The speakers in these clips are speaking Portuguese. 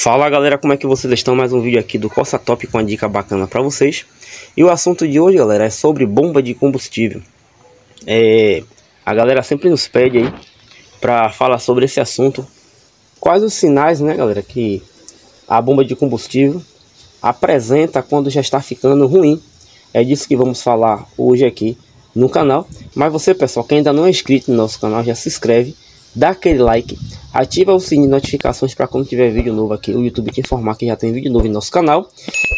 Fala galera, como é que vocês estão? Mais um vídeo aqui do Costa Top com uma dica bacana para vocês. E o assunto de hoje, galera, é sobre bomba de combustível. É, a galera sempre nos pede aí para falar sobre esse assunto. Quais os sinais, né, galera, que a bomba de combustível apresenta quando já está ficando ruim. É disso que vamos falar hoje aqui no canal. Mas você, pessoal, que ainda não é inscrito no nosso canal, já se inscreve dá aquele like, ativa o sininho de notificações para quando tiver vídeo novo aqui, o YouTube te informar que já tem vídeo novo em nosso canal.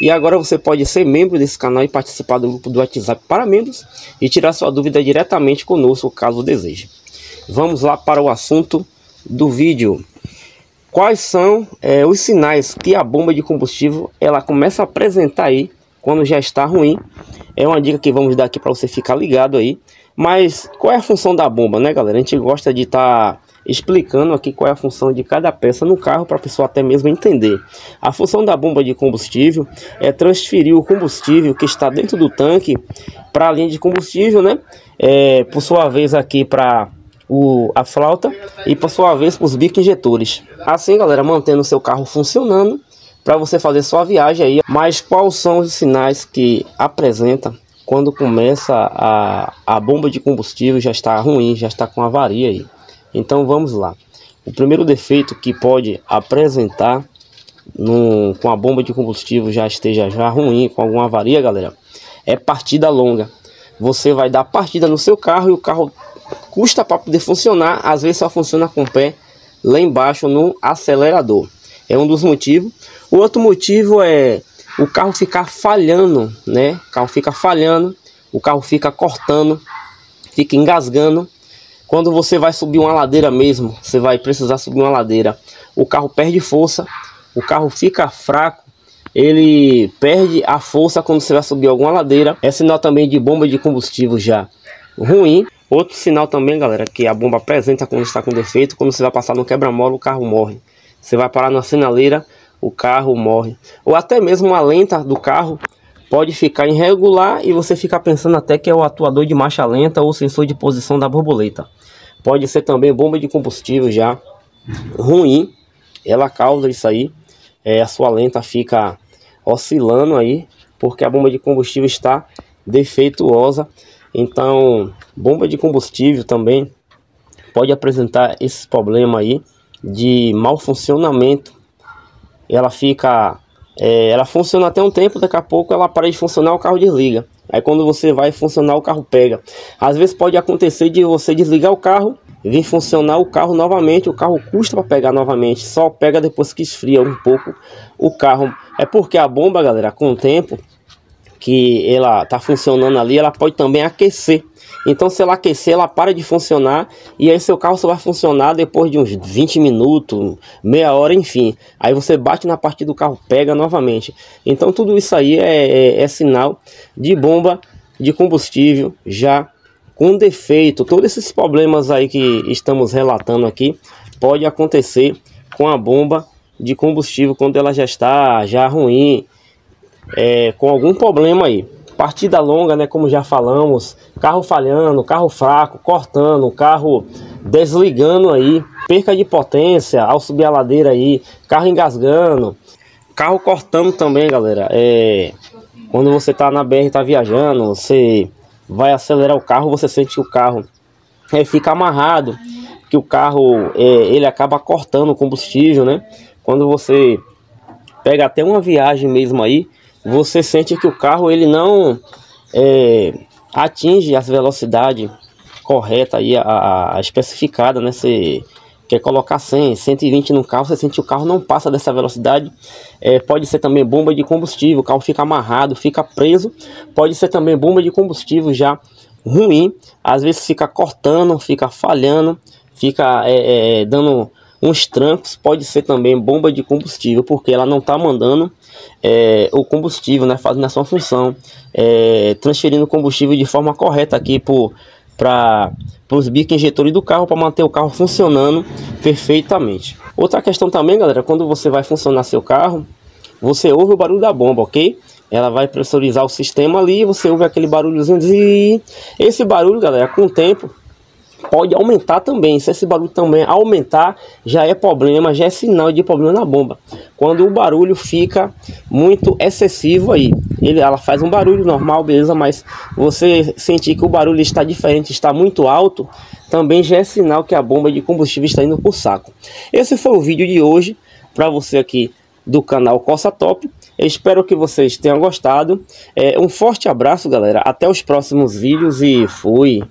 E agora você pode ser membro desse canal e participar do grupo do WhatsApp para membros e tirar sua dúvida diretamente conosco, caso deseje. Vamos lá para o assunto do vídeo. Quais são é, os sinais que a bomba de combustível ela começa a apresentar aí quando já está ruim? É uma dica que vamos dar aqui para você ficar ligado aí. Mas qual é a função da bomba, né, galera? A gente gosta de estar tá explicando aqui qual é a função de cada peça no carro para a pessoa até mesmo entender. A função da bomba de combustível é transferir o combustível que está dentro do tanque para a linha de combustível, né? É, por sua vez aqui para o, a flauta e por sua vez para os bicos injetores. Assim, galera, mantendo o seu carro funcionando para você fazer sua viagem aí. Mas quais são os sinais que apresenta quando começa a, a bomba de combustível já está ruim, já está com avaria aí. Então vamos lá. O primeiro defeito que pode apresentar no, com a bomba de combustível já esteja já ruim, com alguma avaria, galera, é partida longa. Você vai dar partida no seu carro e o carro custa para poder funcionar, às vezes só funciona com o pé lá embaixo no acelerador. É um dos motivos. O outro motivo é o carro ficar falhando, né? O carro fica falhando, o carro fica cortando, fica engasgando. Quando você vai subir uma ladeira mesmo, você vai precisar subir uma ladeira, o carro perde força, o carro fica fraco, ele perde a força quando você vai subir alguma ladeira. É sinal também de bomba de combustível já ruim. Outro sinal também, galera, que a bomba apresenta quando está com defeito, quando você vai passar no quebra-mola, o carro morre. Você vai parar na sinaleira, o carro morre. Ou até mesmo uma lenta do carro pode ficar irregular e você fica pensando até que é o atuador de marcha lenta ou sensor de posição da borboleta. Pode ser também bomba de combustível já ruim, ela causa isso aí. É, a sua lenta fica oscilando aí, porque a bomba de combustível está defeituosa. Então, bomba de combustível também pode apresentar esse problema aí de mau funcionamento ela fica. É, ela funciona até um tempo, daqui a pouco ela para de funcionar, o carro desliga. Aí quando você vai funcionar, o carro pega. Às vezes pode acontecer de você desligar o carro, vir funcionar o carro novamente, o carro custa para pegar novamente, só pega depois que esfria um pouco o carro. É porque a bomba, galera, com o tempo que ela tá funcionando ali, ela pode também aquecer. Então, se ela aquecer, ela para de funcionar e aí seu carro só vai funcionar depois de uns 20 minutos, meia hora, enfim. Aí você bate na parte do carro, pega novamente. Então, tudo isso aí é, é, é sinal de bomba de combustível já com defeito. Todos esses problemas aí que estamos relatando aqui pode acontecer com a bomba de combustível quando ela já está já ruim, é, com algum problema aí partida longa, né, como já falamos, carro falhando, carro fraco, cortando, carro desligando aí, perca de potência ao subir a ladeira aí, carro engasgando, carro cortando também, galera. É, quando você tá na BR, tá viajando, você vai acelerar o carro, você sente que o carro é, fica amarrado, que o carro é, ele acaba cortando o combustível, né? Quando você pega até uma viagem mesmo aí, você sente que o carro ele não é, atinge as velocidades correta aí a, a, especificada, né? Você quer colocar 100, 120 no carro, você sente que o carro não passa dessa velocidade. É, pode ser também bomba de combustível, o carro fica amarrado, fica preso. Pode ser também bomba de combustível já ruim, às vezes fica cortando, fica falhando, fica é, é, dando uns trancos pode ser também bomba de combustível, porque ela não está mandando é, o combustível, né, fazendo a sua função, é, transferindo combustível de forma correta aqui para os bicos injetores do carro para manter o carro funcionando perfeitamente. Outra questão também, galera, quando você vai funcionar seu carro, você ouve o barulho da bomba, ok? Ela vai pressurizar o sistema ali, você ouve aquele barulhozinho de... Esse barulho, galera, com o tempo, pode aumentar também. Se esse barulho também aumentar, já é problema, já é sinal de problema na bomba. Quando o barulho fica muito excessivo aí, ele, ela faz um barulho normal, beleza, mas você sentir que o barulho está diferente, está muito alto, também já é sinal que a bomba de combustível está indo por saco. Esse foi o vídeo de hoje para você aqui do canal Coça Top. Espero que vocês tenham gostado. É, um forte abraço, galera. Até os próximos vídeos e fui!